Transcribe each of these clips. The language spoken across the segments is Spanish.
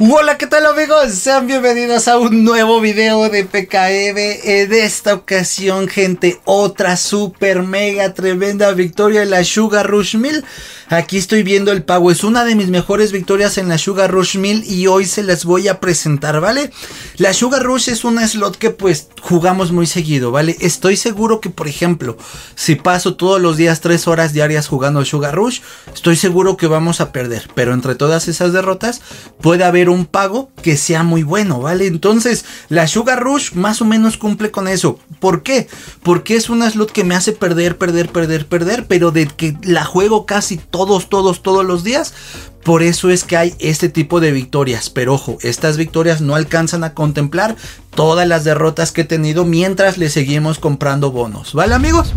Hola, ¿qué tal amigos? Sean bienvenidos a un nuevo video de PKM. En esta ocasión, gente, otra super mega tremenda victoria en la Sugar Rush Mill. Aquí estoy viendo el pago. Es una de mis mejores victorias en la Sugar Rush Mill y hoy se las voy a presentar, ¿vale? La Sugar Rush es una slot que pues jugamos muy seguido, ¿vale? Estoy seguro que, por ejemplo, si paso todos los días 3 horas diarias jugando Sugar Rush, estoy seguro que vamos a perder. Pero entre todas esas derrotas puede haber un pago que sea muy bueno, ¿vale? Entonces, la Sugar Rush más o menos cumple con eso. ¿Por qué? Porque es una slot que me hace perder, perder, perder, perder, pero de que la juego casi todos, todos, todos los días. Por eso es que hay este tipo de victorias. Pero ojo, estas victorias no alcanzan a contemplar todas las derrotas que he tenido mientras le seguimos comprando bonos. ¿Vale amigos?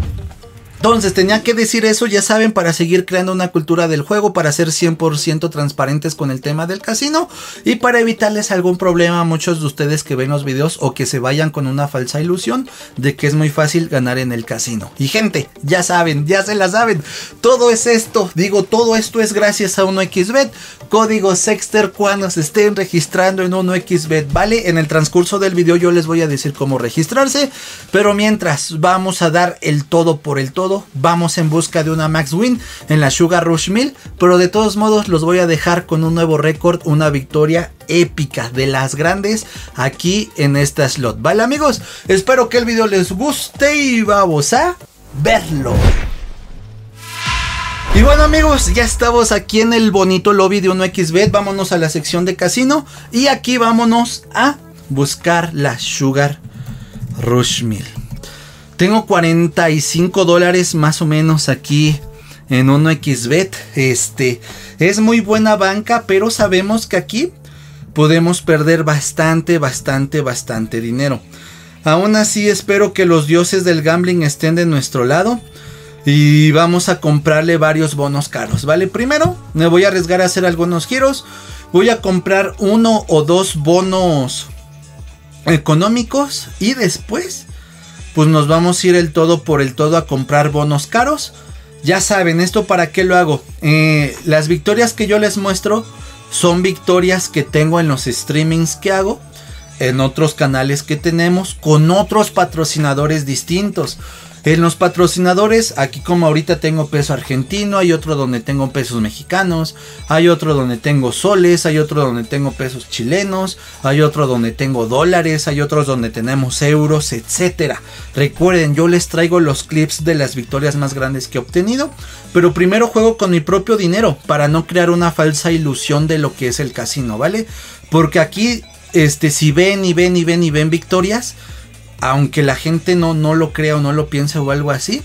Entonces tenía que decir eso, ya saben, para seguir creando una cultura del juego, para ser 100% transparentes con el tema del casino y para evitarles algún problema a muchos de ustedes que ven los videos o que se vayan con una falsa ilusión de que es muy fácil ganar en el casino. Y gente, ya saben, ya se la saben, todo es esto, digo, todo esto es gracias a 1xbet, código Sexter cuando se estén registrando en 1xbet, ¿vale? En el transcurso del video yo les voy a decir cómo registrarse, pero mientras vamos a dar el todo por el todo vamos en busca de una max win en la Sugar Rush Mill, pero de todos modos los voy a dejar con un nuevo récord, una victoria épica de las grandes aquí en esta slot. ¿Vale amigos? Espero que el video les guste y vamos a verlo. Y bueno amigos, ya estamos aquí en el bonito lobby de 1xbet, vámonos a la sección de casino y aquí vámonos a buscar la Sugar Rush Mill. Tengo 45 dólares más o menos aquí en 1xbet. Este es muy buena banca, pero sabemos que aquí podemos perder bastante, bastante, bastante dinero. Aún así espero que los dioses del gambling estén de nuestro lado. Y vamos a comprarle varios bonos caros, ¿vale? Primero me voy a arriesgar a hacer algunos giros. Voy a comprar uno o dos bonos económicos. Y después pues nos vamos a ir el todo por el todo a comprar bonos caros. Ya saben, esto para qué lo hago. Eh, las victorias que yo les muestro son victorias que tengo en los streamings que hago, en otros canales que tenemos, con otros patrocinadores distintos. En los patrocinadores, aquí como ahorita tengo peso argentino, hay otro donde tengo pesos mexicanos, hay otro donde tengo soles, hay otro donde tengo pesos chilenos, hay otro donde tengo dólares, hay otros donde tenemos euros, etcétera. Recuerden, yo les traigo los clips de las victorias más grandes que he obtenido, pero primero juego con mi propio dinero para no crear una falsa ilusión de lo que es el casino, ¿vale? Porque aquí este si ven y ven y ven y ven victorias, aunque la gente no, no lo crea o no lo piense o algo así,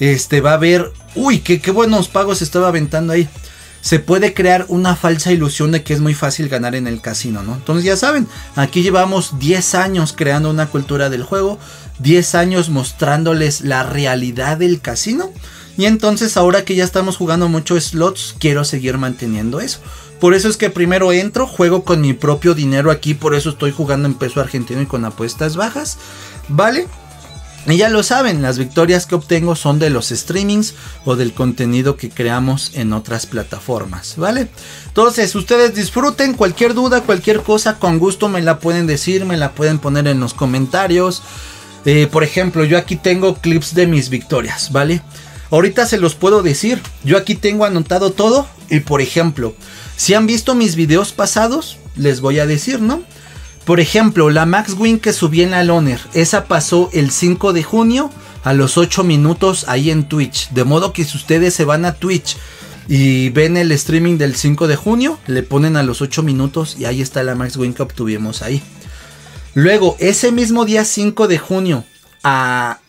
este va a ver, uy, qué, qué buenos pagos estaba aventando ahí. Se puede crear una falsa ilusión de que es muy fácil ganar en el casino, ¿no? Entonces ya saben, aquí llevamos 10 años creando una cultura del juego, 10 años mostrándoles la realidad del casino. Y entonces ahora que ya estamos jugando muchos slots, quiero seguir manteniendo eso. Por eso es que primero entro, juego con mi propio dinero aquí, por eso estoy jugando en peso argentino y con apuestas bajas, ¿vale? Y ya lo saben, las victorias que obtengo son de los streamings o del contenido que creamos en otras plataformas, ¿vale? Entonces, ustedes disfruten cualquier duda, cualquier cosa, con gusto me la pueden decir, me la pueden poner en los comentarios. Eh, por ejemplo, yo aquí tengo clips de mis victorias, ¿vale? Ahorita se los puedo decir, yo aquí tengo anotado todo y por ejemplo, si han visto mis videos pasados, les voy a decir, ¿no? Por ejemplo, la Max Win que subí en la Loner, esa pasó el 5 de junio a los 8 minutos ahí en Twitch. De modo que si ustedes se van a Twitch y ven el streaming del 5 de junio, le ponen a los 8 minutos y ahí está la Max Win que obtuvimos ahí. Luego, ese mismo día 5 de junio, a,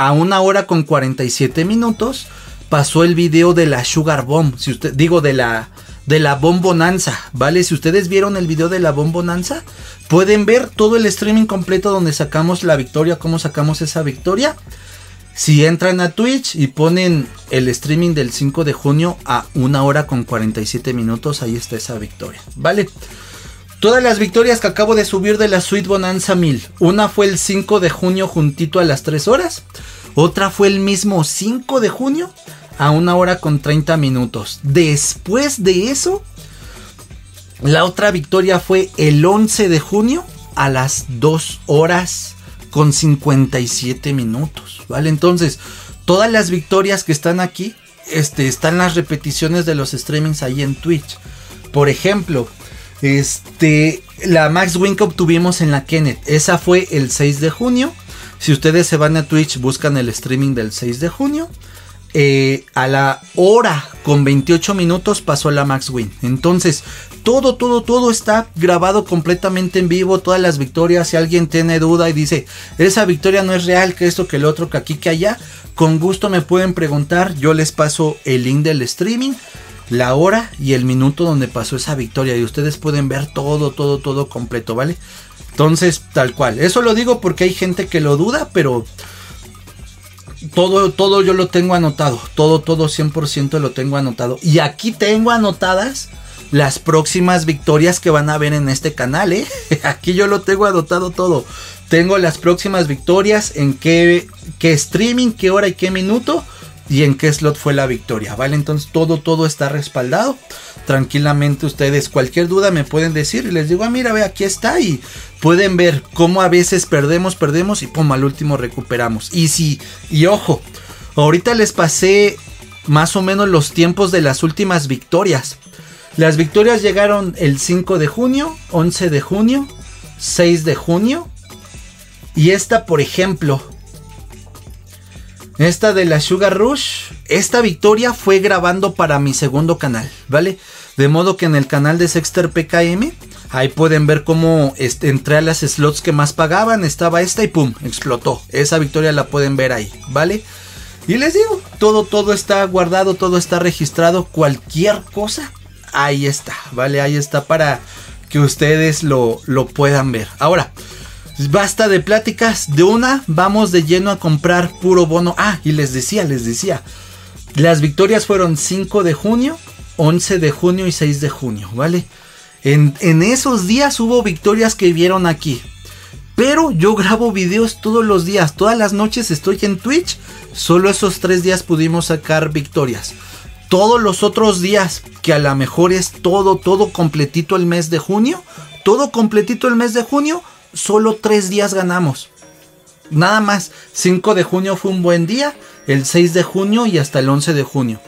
a una hora con 47 minutos, pasó el video de la Sugar Bomb. Si usted, digo, de la de la bombonanza, ¿vale? Si ustedes vieron el video de la bombonanza, pueden ver todo el streaming completo donde sacamos la victoria, cómo sacamos esa victoria. Si entran a Twitch y ponen el streaming del 5 de junio a una hora con 47 minutos, ahí está esa victoria, ¿vale? Todas las victorias que acabo de subir de la Suite Bonanza 1000. Una fue el 5 de junio juntito a las 3 horas. Otra fue el mismo 5 de junio a una hora con 30 minutos. Después de eso, La otra victoria fue el 11 de junio a las 2 horas con 57 minutos, ¿vale? Entonces, todas las victorias que están aquí, este, están las repeticiones de los streamings ahí en Twitch. Por ejemplo, este, la Max Win que obtuvimos en la Kenneth, esa fue el 6 de junio. Si ustedes se van a Twitch, buscan el streaming del 6 de junio. Eh, a la hora con 28 minutos pasó la Max Win. Entonces, todo, todo, todo está grabado completamente en vivo. Todas las victorias. Si alguien tiene duda y dice, esa victoria no es real, que esto, que el otro, que aquí, que allá, con gusto me pueden preguntar. Yo les paso el link del streaming, la hora y el minuto donde pasó esa victoria. Y ustedes pueden ver todo, todo, todo completo, ¿vale? Entonces, tal cual. Eso lo digo porque hay gente que lo duda, pero todo, todo yo lo tengo anotado. Todo, todo 100% lo tengo anotado. Y aquí tengo anotadas las próximas victorias que van a ver en este canal. ¿eh? Aquí yo lo tengo anotado todo. Tengo las próximas victorias, en qué, qué streaming, qué hora y qué minuto y en qué slot fue la victoria, ¿vale? Entonces todo, todo está respaldado. Tranquilamente ustedes cualquier duda me pueden decir y les digo, ah, mira, ve, aquí está y pueden ver cómo a veces perdemos, perdemos y pum, al último recuperamos. Y si, y ojo, ahorita les pasé más o menos los tiempos de las últimas victorias. Las victorias llegaron el 5 de junio, 11 de junio, 6 de junio. Y esta, por ejemplo, esta de la Sugar Rush, esta victoria fue grabando para mi segundo canal, ¿vale? De modo que en el canal de Sexter PKM, ahí pueden ver cómo entré a las slots que más pagaban, estaba esta y pum, explotó. Esa victoria la pueden ver ahí, ¿vale? Y les digo, todo, todo está guardado, todo está registrado, cualquier cosa, ahí está, ¿vale? Ahí está para que ustedes lo, lo puedan ver. Ahora, Basta de pláticas. De una, vamos de lleno a comprar puro bono. Ah, y les decía, les decía. Las victorias fueron 5 de junio, 11 de junio y 6 de junio, ¿vale? En, en esos días hubo victorias que vieron aquí. Pero yo grabo videos todos los días, todas las noches estoy en Twitch. Solo esos tres días pudimos sacar victorias. Todos los otros días, que a lo mejor es todo, todo completito el mes de junio. Todo completito el mes de junio solo tres días ganamos. Nada más, 5 de junio fue un buen día, el 6 de junio y hasta el 11 de junio.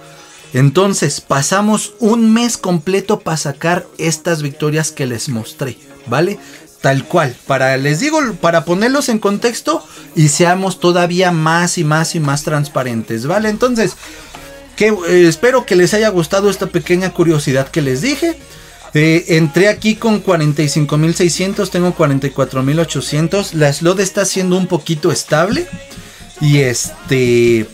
Entonces pasamos un mes completo para sacar estas victorias que les mostré, ¿vale? Tal cual, para les digo, para ponerlos en contexto y seamos todavía más y más y más transparentes, ¿vale? Entonces, que, eh, espero que les haya gustado esta pequeña curiosidad que les dije. Eh, entré aquí con 45.600, tengo 44.800. La slot está siendo un poquito estable. Y este...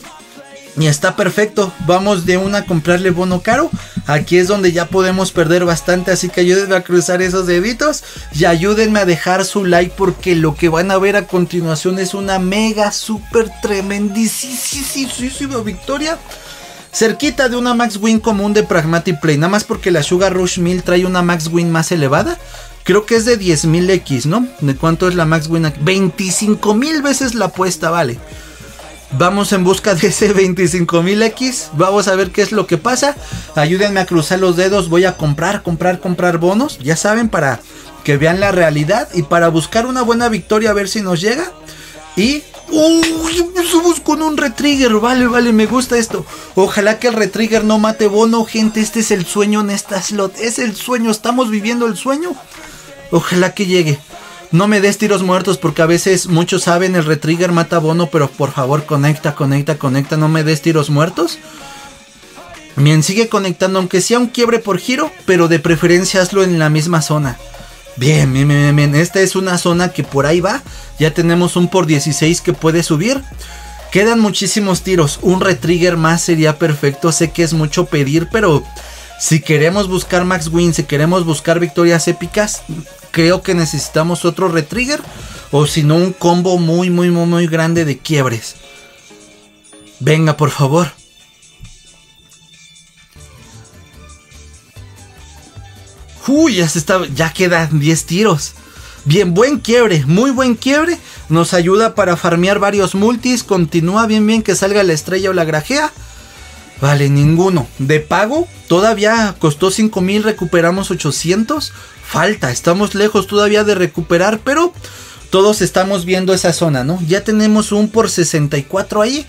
Y está perfecto. Vamos de una a comprarle bono caro. Aquí es donde ya podemos perder bastante. Así que ayúdenme a cruzar esos deditos. Y ayúdenme a dejar su like. Porque lo que van a ver a continuación es una mega, super tremendísima victoria cerquita de una max win común de Pragmatic Play, nada más porque la Sugar Rush 1000 trae una max win más elevada. Creo que es de 10.000 X, ¿no? ¿De cuánto es la max win? 25.000 veces la apuesta, vale. Vamos en busca de ese 25.000 X. Vamos a ver qué es lo que pasa. Ayúdenme a cruzar los dedos. Voy a comprar, comprar, comprar bonos. Ya saben, para que vean la realidad y para buscar una buena victoria a ver si nos llega. Y Uy, empezamos con un retrigger. Vale, vale, me gusta esto. Ojalá que el retrigger no mate bono, gente. Este es el sueño en esta slot. Es el sueño. Estamos viviendo el sueño. Ojalá que llegue. No me des tiros muertos porque a veces muchos saben el retrigger mata bono, pero por favor conecta, conecta, conecta. No me des tiros muertos. Bien, sigue conectando, aunque sea un quiebre por giro, pero de preferencia hazlo en la misma zona. Bien, bien, bien, bien. Esta es una zona que por ahí va. Ya tenemos un por 16 que puede subir. Quedan muchísimos tiros. Un retrigger más sería perfecto. Sé que es mucho pedir, pero si queremos buscar max win, si queremos buscar victorias épicas, creo que necesitamos otro retrigger. O si no, un combo muy, muy, muy, muy grande de quiebres. Venga, por favor. Uy, ya se está, ya quedan 10 tiros. Bien, buen quiebre, muy buen quiebre. Nos ayuda para farmear varios multis. Continúa bien, bien que salga la estrella o la grajea. Vale, ninguno. De pago, todavía costó 5 mil, recuperamos 800. Falta, estamos lejos todavía de recuperar, pero todos estamos viendo esa zona, ¿no? Ya tenemos un por 64 ahí.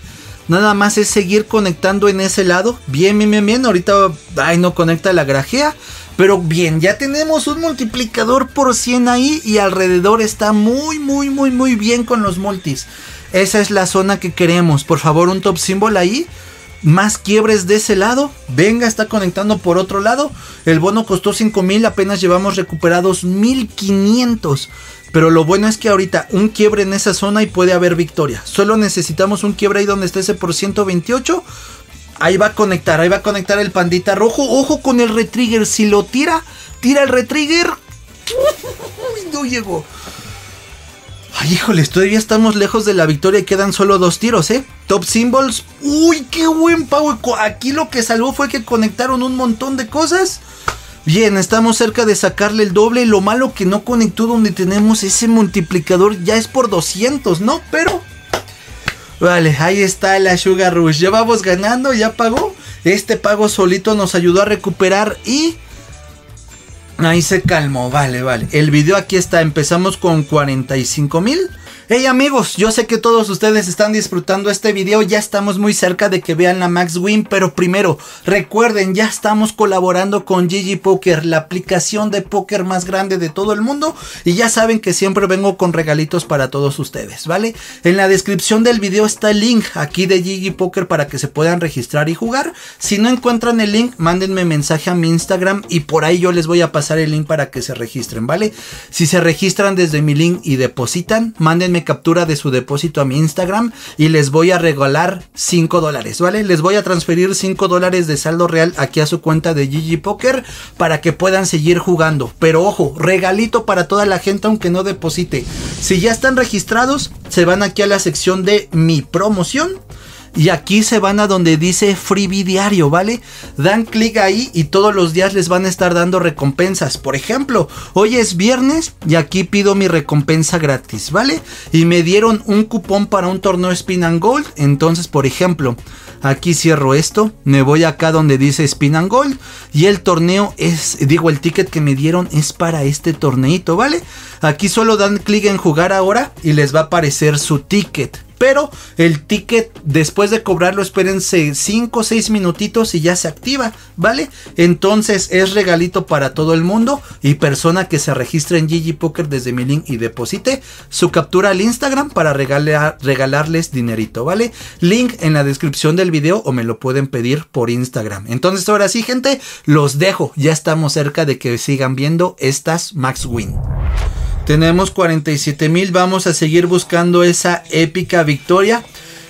Nada más es seguir conectando en ese lado. Bien, bien, bien, bien. Ahorita, ay, no conecta la grajea. Pero bien, ya tenemos un multiplicador por 100 ahí y alrededor está muy, muy, muy, muy bien con los multis. Esa es la zona que queremos. Por favor, un top symbol ahí. Más quiebres de ese lado. Venga, está conectando por otro lado. El bono costó 5000, apenas llevamos recuperados 1500. Pero lo bueno es que ahorita un quiebre en esa zona y puede haber victoria. Solo necesitamos un quiebre ahí donde esté ese por 128. Ahí va a conectar, ahí va a conectar el pandita rojo. Ojo con el retrigger. Si lo tira, tira el retrigger. No llegó. Ay, híjole, todavía estamos lejos de la victoria y quedan solo dos tiros, ¿eh? Top Symbols. Uy, qué buen pavo. Aquí lo que salvó fue que conectaron un montón de cosas. Bien, estamos cerca de sacarle el doble. Lo malo que no conectó donde tenemos ese multiplicador ya es por 200, ¿no? Pero... Vale, ahí está la Sugar Rush. Ya vamos ganando, ya pagó. Este pago solito nos ayudó a recuperar y... Ahí se calmó, vale, vale. El video aquí está, empezamos con 45 mil. Hey amigos, yo sé que todos ustedes están disfrutando este video, ya estamos muy cerca de que vean la Max Win, pero primero, recuerden, ya estamos colaborando con GG Poker, la aplicación de póker más grande de todo el mundo, y ya saben que siempre vengo con regalitos para todos ustedes, ¿vale? En la descripción del video está el link aquí de GG Poker para que se puedan registrar y jugar. Si no encuentran el link, mándenme mensaje a mi Instagram y por ahí yo les voy a pasar el link para que se registren, ¿vale? Si se registran desde mi link y depositan, mándenme captura de su depósito a mi Instagram y les voy a regalar 5 dólares, ¿vale? Les voy a transferir 5 dólares de saldo real aquí a su cuenta de GG Poker para que puedan seguir jugando. Pero ojo, regalito para toda la gente aunque no deposite. Si ya están registrados, se van aquí a la sección de mi promoción y aquí se van a donde dice freebie diario, ¿vale? Dan clic ahí y todos los días les van a estar dando recompensas. Por ejemplo, hoy es viernes y aquí pido mi recompensa gratis, ¿vale? Y me dieron un cupón para un torneo Spin and Gold. Entonces, por ejemplo, aquí cierro esto, me voy acá donde dice Spin and Gold y el torneo es, digo, el ticket que me dieron es para este torneito, ¿vale? Aquí solo dan clic en jugar ahora y les va a aparecer su ticket. Pero el ticket, después de cobrarlo, espérense 5 o 6 minutitos y ya se activa, ¿vale? Entonces es regalito para todo el mundo y persona que se registre en GG Poker desde mi link y deposite su captura al Instagram para regalarles dinerito, ¿vale? Link en la descripción del video o me lo pueden pedir por Instagram. Entonces ahora sí, gente, los dejo. Ya estamos cerca de que sigan viendo estas Max Win. Tenemos 47 mil. Vamos a seguir buscando esa épica victoria.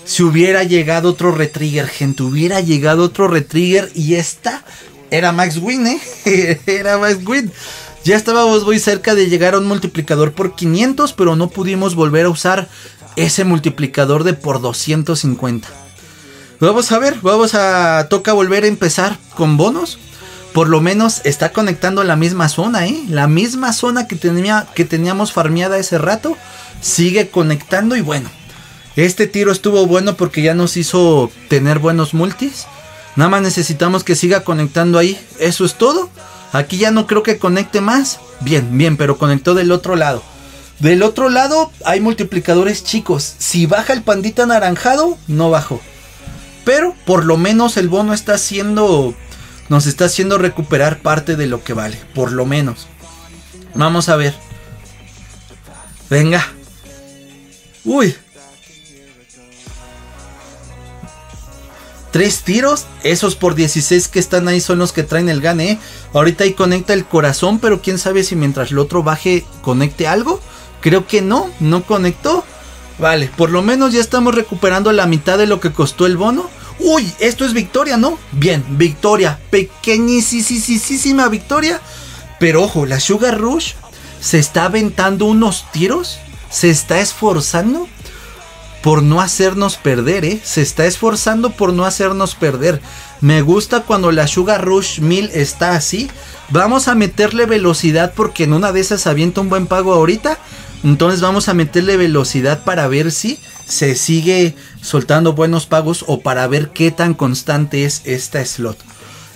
Si hubiera llegado otro retrigger, gente, hubiera llegado otro retrigger y esta era Max Win, ¿eh? era Max Win. Ya estábamos muy cerca de llegar a un multiplicador por 500, pero no pudimos volver a usar ese multiplicador de por 250. Vamos a ver, vamos a... Toca volver a empezar con bonos por lo menos está conectando la misma zona, ¿eh? La misma zona que, tenía, que teníamos farmeada ese rato. Sigue conectando y bueno. Este tiro estuvo bueno porque ya nos hizo tener buenos multis. Nada más necesitamos que siga conectando ahí. Eso es todo. Aquí ya no creo que conecte más. Bien, bien, pero conectó del otro lado. Del otro lado hay multiplicadores chicos. Si baja el pandita anaranjado, no bajó. Pero por lo menos el bono está haciendo nos está haciendo recuperar parte de lo que vale, por lo menos. Vamos a ver. Venga. Uy. Tres tiros, esos por 16 que están ahí son los que traen el gane. ¿eh? Ahorita ahí conecta el corazón, pero quién sabe si mientras el otro baje conecte algo. Creo que no, no conectó. Vale, por lo menos ya estamos recuperando la mitad de lo que costó el bono. Uy, esto es victoria, ¿no? Bien, victoria. Pequeñísima victoria. Pero ojo, la Sugar Rush se está aventando unos tiros. Se está esforzando por no hacernos perder, ¿eh? Se está esforzando por no hacernos perder. Me gusta cuando la Sugar Rush 1000 está así. Vamos a meterle velocidad porque en una de esas avienta un buen pago ahorita. Entonces vamos a meterle velocidad para ver si se sigue soltando buenos pagos o para ver qué tan constante es esta slot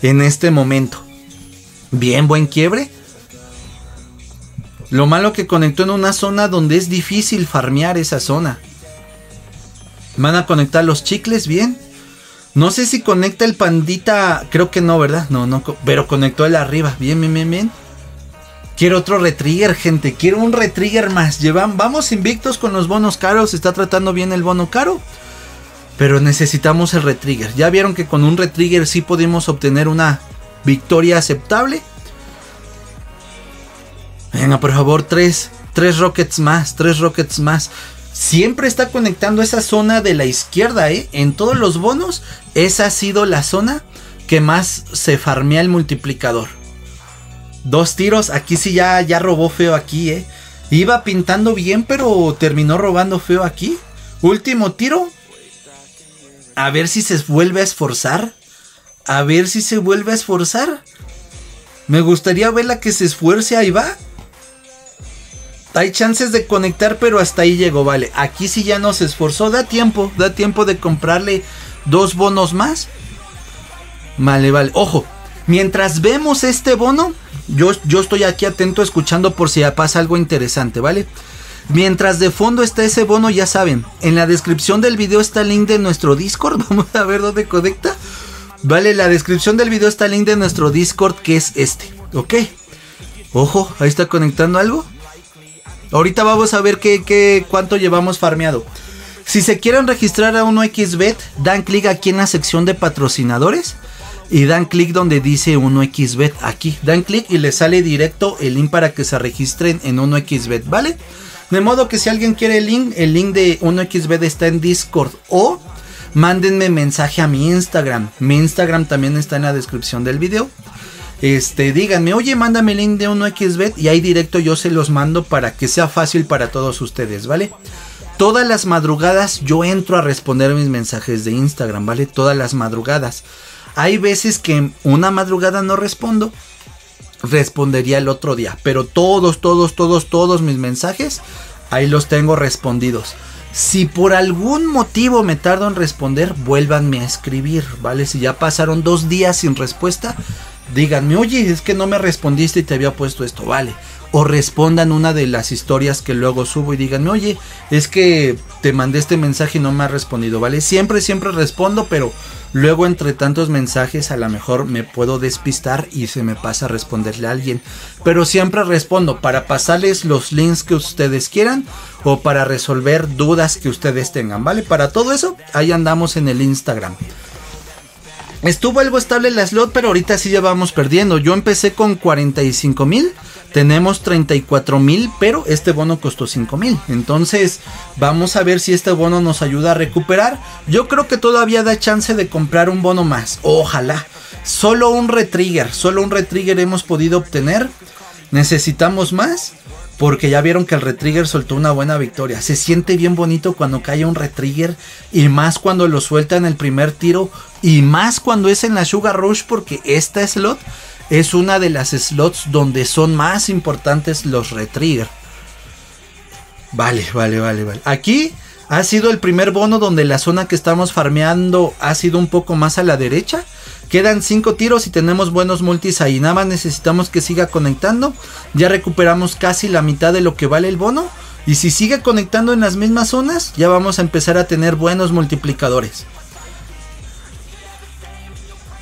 en este momento. Bien, buen quiebre. Lo malo que conectó en una zona donde es difícil farmear esa zona. Van a conectar los chicles bien. No sé si conecta el pandita. Creo que no, ¿verdad? No, no. Pero conectó el arriba. Bien, bien, bien, bien. Quiero otro retrigger, gente. Quiero un retrigger más. Llevan, vamos invictos con los bonos caros. Está tratando bien el bono caro. Pero necesitamos el retrigger. Ya vieron que con un retrigger sí pudimos obtener una victoria aceptable. Venga, por favor, tres. Tres rockets más. Tres rockets más siempre está conectando esa zona de la izquierda, ¿eh? En todos los bonos, esa ha sido la zona que más se farmea el multiplicador. Dos tiros, aquí sí ya, ya robó feo aquí, ¿eh? Iba pintando bien, pero terminó robando feo aquí. Último tiro. A ver si se vuelve a esforzar. A ver si se vuelve a esforzar. Me gustaría verla que se esfuerce, ahí va. Hay chances de conectar, pero hasta ahí llegó, vale. Aquí sí ya no se esforzó. Da tiempo, da tiempo de comprarle dos bonos más. Vale, vale. Ojo, mientras vemos este bono, yo, yo estoy aquí atento escuchando por si pasa algo interesante, ¿vale? Mientras de fondo está ese bono, ya saben, en la descripción del video está el link de nuestro Discord. Vamos a ver dónde conecta. Vale, la descripción del video está el link de nuestro Discord, que es este, ¿ok? Ojo, ahí está conectando algo. Ahorita vamos a ver qué, cuánto llevamos farmeado. Si se quieren registrar a 1xbet, dan clic aquí en la sección de patrocinadores y dan clic donde dice 1xbet aquí. Dan clic y les sale directo el link para que se registren en 1xbet, ¿vale? De modo que si alguien quiere el link, el link de 1xbet está en Discord o mándenme mensaje a mi Instagram. Mi Instagram también está en la descripción del video este, díganme, oye, mándame el link de 1xbet y ahí directo yo se los mando para que sea fácil para todos ustedes, ¿vale? Todas las madrugadas yo entro a responder mis mensajes de Instagram, ¿vale? Todas las madrugadas. Hay veces que una madrugada no respondo, respondería el otro día, pero todos, todos, todos, todos mis mensajes, ahí los tengo respondidos. Si por algún motivo me tardo en responder, vuélvanme a escribir, ¿vale? Si ya pasaron dos días sin respuesta, díganme, oye, es que no me respondiste y te había puesto esto, vale. O respondan una de las historias que luego subo y díganme, oye, es que te mandé este mensaje y no me ha respondido, ¿vale? Siempre, siempre respondo, pero luego entre tantos mensajes a lo mejor me puedo despistar y se me pasa a responderle a alguien. Pero siempre respondo para pasarles los links que ustedes quieran o para resolver dudas que ustedes tengan, ¿vale? Para todo eso, ahí andamos en el Instagram. Estuvo algo estable la slot, pero ahorita sí ya vamos perdiendo. Yo empecé con 45 mil, tenemos 34 mil, pero este bono costó 5 mil. Entonces, vamos a ver si este bono nos ayuda a recuperar. Yo creo que todavía da chance de comprar un bono más. Ojalá. Solo un retrigger, solo un retrigger hemos podido obtener. Necesitamos más. Porque ya vieron que el retrigger soltó una buena victoria. Se siente bien bonito cuando cae un retrigger. Y más cuando lo suelta en el primer tiro. Y más cuando es en la Sugar Rush. Porque esta slot es una de las slots donde son más importantes los retrigger. Vale, vale, vale, vale. Aquí ha sido el primer bono donde la zona que estamos farmeando ha sido un poco más a la derecha. Quedan 5 tiros y tenemos buenos multis ahí. Nada más necesitamos que siga conectando. Ya recuperamos casi la mitad de lo que vale el bono. Y si sigue conectando en las mismas zonas, ya vamos a empezar a tener buenos multiplicadores.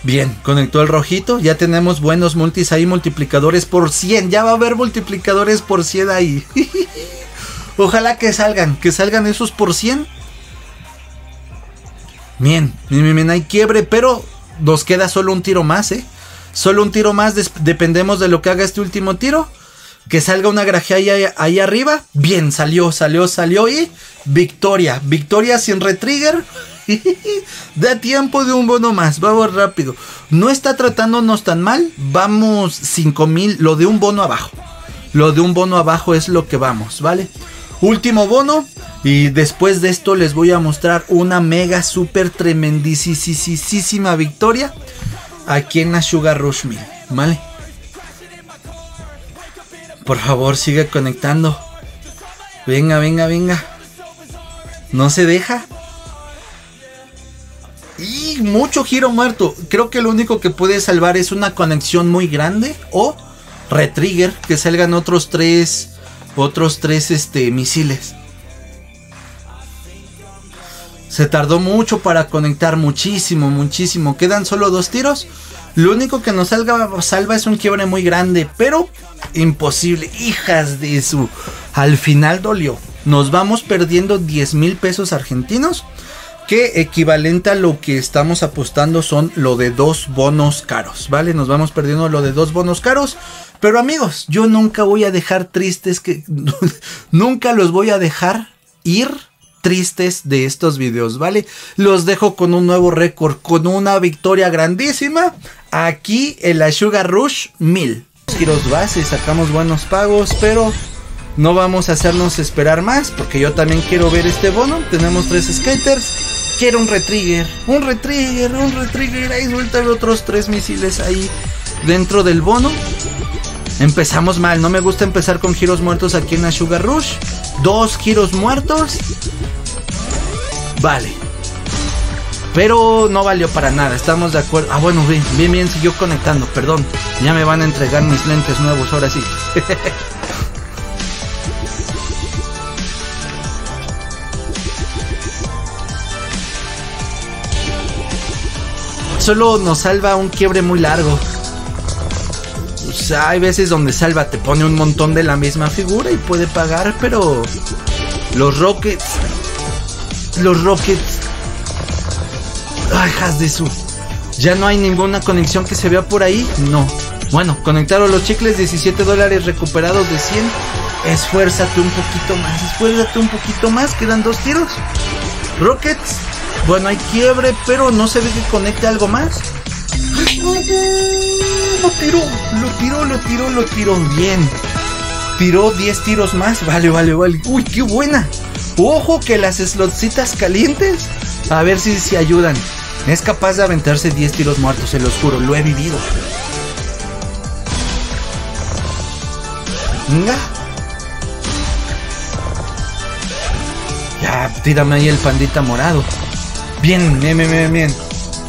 Bien, conectó el rojito. Ya tenemos buenos multis ahí, multiplicadores por 100. Ya va a haber multiplicadores por 100 ahí. Ojalá que salgan, que salgan esos por 100. Bien, bien, bien, hay quiebre, pero nos queda solo un tiro más, ¿eh? Solo un tiro más, dependemos de lo que haga este último tiro. Que salga una graje ahí, arriba. Bien, salió, salió, salió y victoria. Victoria sin retrigger. da tiempo de un bono más. Vamos rápido. No está tratándonos tan mal. Vamos 5000. Lo de un bono abajo. Lo de un bono abajo es lo que vamos, ¿vale? Último bono. Y después de esto les voy a mostrar una mega super tremendísima victoria aquí en la Sugar Rush Mill, ¿vale? Por favor, sigue conectando. Venga, venga, venga. No se deja. Y mucho giro muerto. Creo que lo único que puede salvar es una conexión muy grande o retrigger que salgan otros tres otros tres este misiles. Se tardó mucho para conectar, muchísimo, muchísimo. Quedan solo dos tiros. Lo único que nos salga, salva es un quiebre muy grande, pero imposible. Hijas de su. Al final dolió. Nos vamos perdiendo 10 mil pesos argentinos. Que equivalente a lo que estamos apostando son lo de dos bonos caros. ¿Vale? Nos vamos perdiendo lo de dos bonos caros. Pero amigos, yo nunca voy a dejar tristes que. nunca los voy a dejar ir tristes de estos videos, ¿vale? Los dejo con un nuevo récord, con una victoria grandísima. Aquí en la Sugar Rush 1000. Giros base, sacamos buenos pagos, pero no vamos a hacernos esperar más porque yo también quiero ver este bono. Tenemos tres skaters. Quiero un retrigger, un retrigger, un retrigger. Ahí suelta otros tres misiles ahí dentro del bono. Empezamos mal, no me gusta empezar con giros muertos aquí en la Sugar Rush. Dos giros muertos. Vale. Pero no valió para nada, estamos de acuerdo. Ah, bueno, bien, bien, bien, siguió conectando, perdón. Ya me van a entregar mis lentes nuevos, ahora sí. Solo nos salva un quiebre muy largo. O sea, hay veces donde salva te pone un montón de la misma figura y puede pagar, pero los Rockets los Rockets. Ay, de su. Ya no hay ninguna conexión que se vea por ahí. No. Bueno, conectaron los chicles, 17 dólares recuperados de 100. Esfuérzate un poquito más, esfuérzate un poquito más. Quedan dos tiros. Rockets. Bueno, hay quiebre, pero no se ve que conecte algo más. Lo tiró, lo tiró, lo tiró, lo tiró. Bien. Tiró 10 tiros más. Vale, vale, vale. Uy, qué buena. Ojo que las slotcitas calientes, a ver si, si ayudan. Es capaz de aventarse 10 tiros muertos, se los juro, lo he vivido. Venga. Ya, tírame ahí el pandita morado. Bien, bien, bien, bien,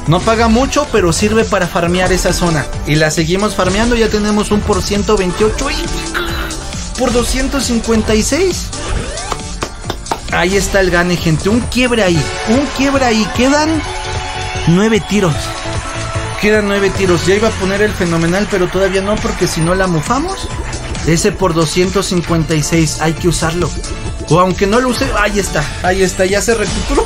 No paga mucho, pero sirve para farmear esa zona. Y la seguimos farmeando, ya tenemos un por 128 y por 256. Ahí está el gane, gente. Un quiebre ahí. Un quiebre ahí. Quedan nueve tiros. Quedan nueve tiros. Ya iba a poner el fenomenal, pero todavía no, porque si no la mufamos. Ese por 256. Hay que usarlo. O aunque no lo use. Ahí está. Ahí está. Ya se recuperó.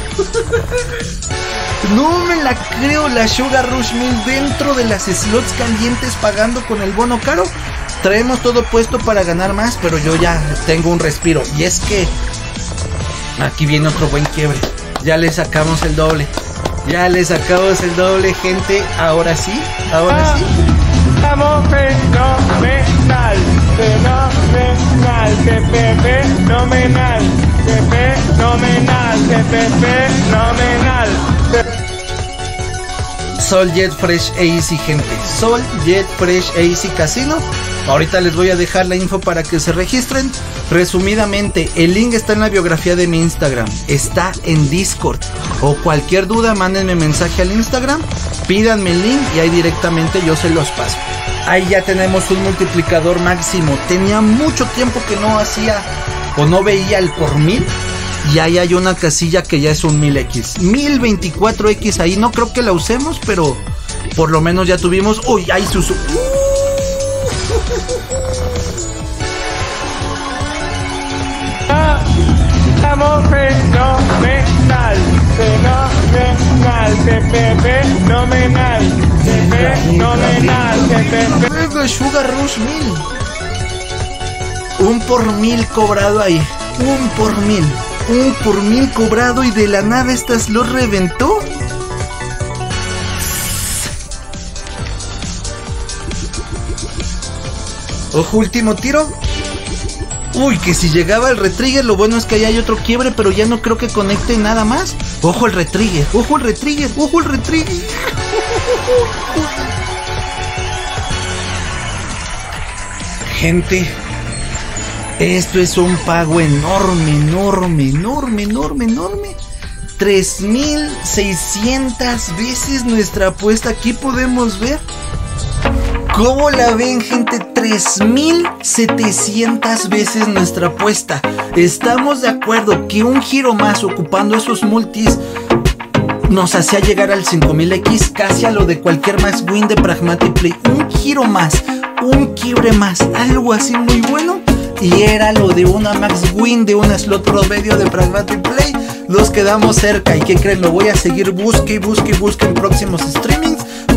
no me la creo. La Sugar Rush Mill dentro de las slots calientes pagando con el bono caro. Traemos todo puesto para ganar más, pero yo ya tengo un respiro. Y es que Aquí viene otro buen quiebre. Ya le sacamos el doble. Ya le sacamos el doble, gente. Ahora sí, ahora sí. Estamos fenomenal, fenomenal, fenomenal, fenomenal, fenomenal. Sol Jet Fresh Easy, gente. Sol Jet Fresh Easy Casino. Ahorita les voy a dejar la info para que se registren. Resumidamente, el link está en la biografía de mi Instagram. Está en Discord. O cualquier duda, mándenme mensaje al Instagram. Pídanme el link y ahí directamente yo se los paso. Ahí ya tenemos un multiplicador máximo. Tenía mucho tiempo que no hacía o no veía el por mil y ahí hay una casilla que ya es un 1000X. 1024X ahí. No creo que la usemos, pero por lo menos ya tuvimos. Uy, ahí se usó. Estamos fenomenal, fenomenal, fenomenal. Sugar Rush 1000. Un por mil cobrado ahí. Un por mil un por mil cobrado y de la nada estas lo reventó. Ojo, último tiro. Uy, que si llegaba el retrigger, lo bueno es que ahí hay otro quiebre, pero ya no creo que conecte nada más. Ojo el retrigger, ojo el retrigger, ojo el retrigger. Gente, Esto es un pago enorme, enorme, enorme, enorme, enorme. 3600 veces nuestra apuesta. Aquí podemos ver. ¿Cómo la ven, gente? 3700 veces nuestra apuesta. Estamos de acuerdo que un giro más ocupando esos multis nos hacía llegar al 5000X casi a lo de cualquier Max Win de Pragmatic Play. Un giro más, un quiebre más, algo así muy bueno. Y era lo de una Max Win de una slot promedio de Pragmatic Play. Nos quedamos cerca y que creen, lo voy a seguir busque y busque y busque en próximos streamings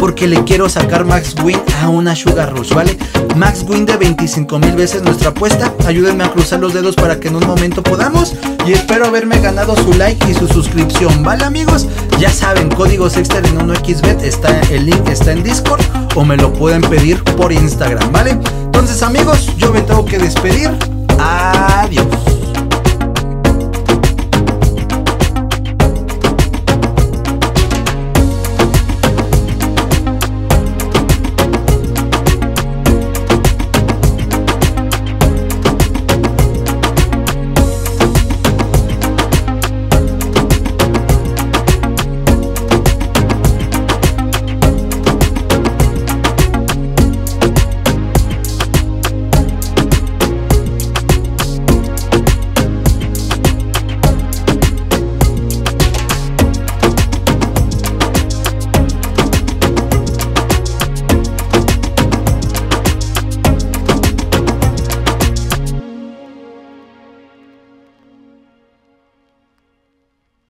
porque le quiero sacar Max Win a una Sugar Rush, ¿vale? Max Win de 25 mil veces nuestra apuesta. Ayúdenme a cruzar los dedos para que en un momento podamos. Y espero haberme ganado su like y su suscripción, ¿vale amigos? Ya saben, códigos extra en 1xbet, está, el link está en Discord o me lo pueden pedir por Instagram, ¿vale? Entonces amigos, yo me tengo que despedir.